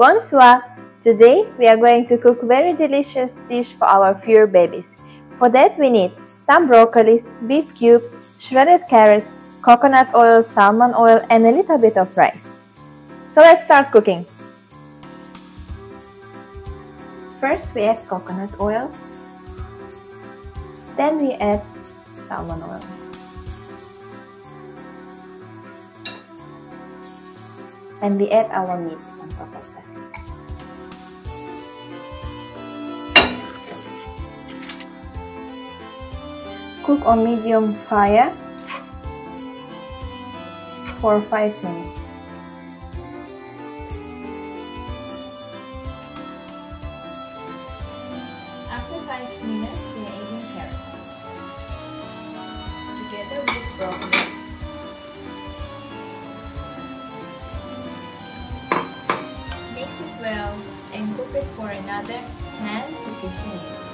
Bonsoir! Today we are going to cook very delicious dish for our fur babies. For that we need some broccolis, beef cubes, shredded carrots, coconut oil, salmon oil and a little bit of rice. So let's start cooking. First we add coconut oil. Then we add salmon oil. And we add our meat on top Cook on medium fire for 5 minutes. After 5 minutes, we are adding carrots together with broccoli. Mix it well and cook it for another 10 to 15 minutes.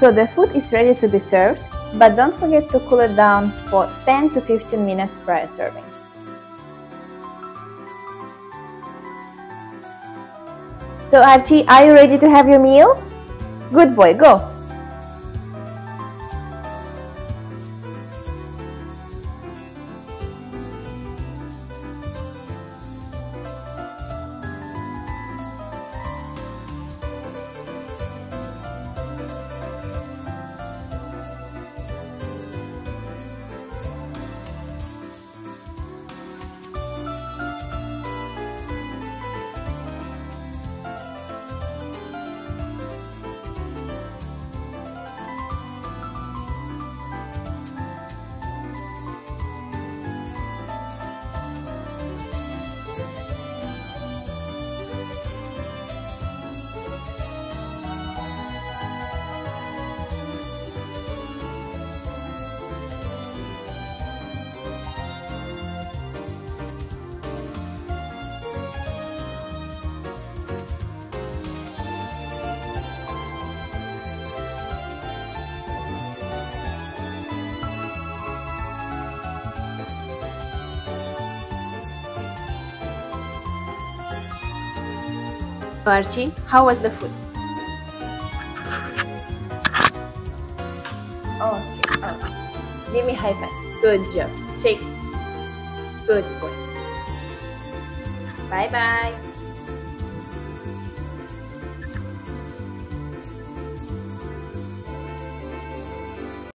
So the food is ready to be served, but don't forget to cool it down for 10 to 15 minutes prior serving. So Archie, are you ready to have your meal? Good boy, go! Archie, how was the food? Oh, okay. oh. Give me high five. Good job. Shake. Good boy. Bye bye.